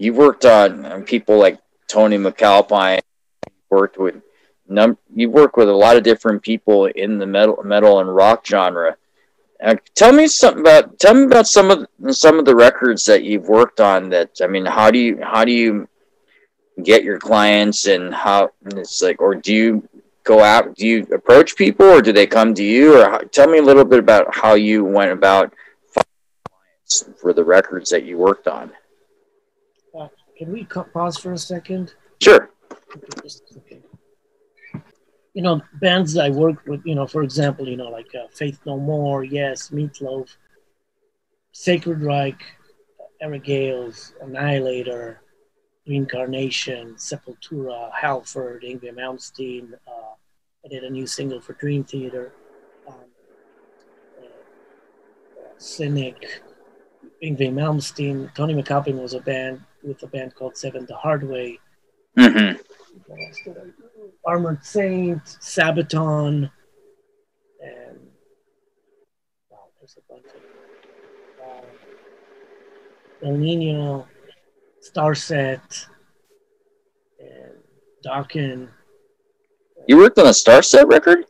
you worked on, on people like Tony MacAlpine. worked with num you work with a lot of different people in the metal metal and rock genre. Uh, tell me something about tell me about some of some of the records that you've worked on. That I mean, how do you how do you get your clients and how and it's like, or do you go out? Do you approach people, or do they come to you? Or how, tell me a little bit about how you went about finding clients for the records that you worked on. Can we pause for a second? Sure. You know, bands I work with, you know, for example, you know, like uh, Faith No More, Yes, Meatloaf, Sacred Reich, Eric Gales, Annihilator, Reincarnation, Sepultura, Halford, Yngwie Malmsteen. Uh, I did a new single for Dream Theater. Um, uh, Cynic, Yngwie Malmsteen. Tony MacAlpine was a band with a band called Seven the Hard Way. Mm-hmm. Armored Saint, Sabaton, and wow, there's a bunch of uh, Ill Niño, Starset, and Dokken. You worked on a Starset record?